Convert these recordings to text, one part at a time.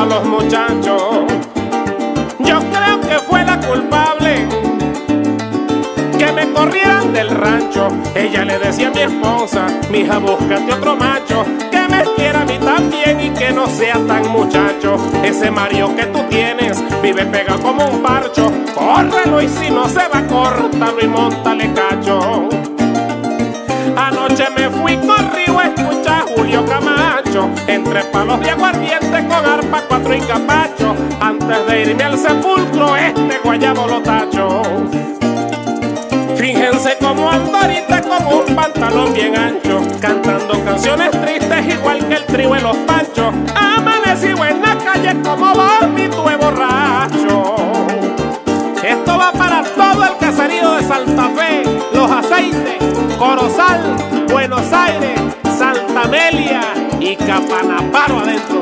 a los muchachos. Yo creo que fue la culpable que me corrieran del rancho. Ella le decía a mi esposa, mija, búscate otro macho que me quiera a mí también y que no sea tan muchacho. Ese Mario que tú tienes vive pegado como un parcho. Córrelo y si no se va, córtalo y montale cacho. Anoche me fui corrido a escuchar Julio Entre palos de aguardiente con arpa, cuatro y capacho. Antes de irme al sepulcro este guayabo lo tacho. Fíjense como ando ahorita con un pantalón bien ancho Cantando canciones tristes igual que el trío en los panchos. Amanecí en la calle como vómito de borracho. Esto va para todo el caserío de Santa Fe Los aceites, Corozal, y Capanaparo adentro.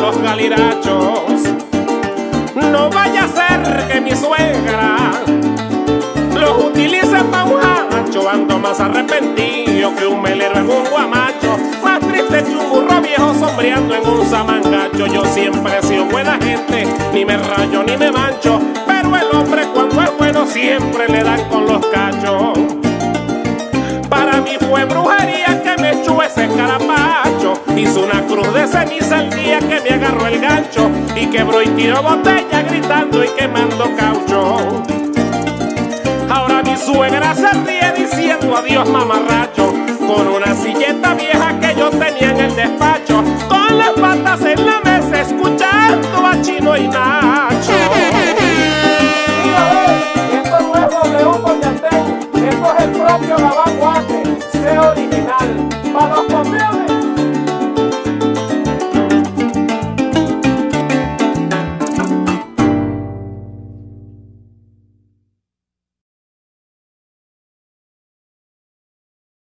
Los galirachos. No vaya a ser que mi suegra los utilice pa' un hacho. Ando más arrepentido que un melero en un guamacho. Más triste que un burro viejo sombreando en un samangacho. Yo siempre he sido buena gente, ni me rayo ni me mancho. Pero el hombre cuando es bueno siempre le dan con brujería que me echó ese carapacho. Hizo una cruz de ceniza el día que me agarró el gancho y quebró y tiró botella gritando y quemando caucho. Ahora mi suegra se ríe diciendo adiós mamarracho con una silleta vieja que yo tenía en el despacho, con las patas en la mesa escuchando a Chino y Nacho.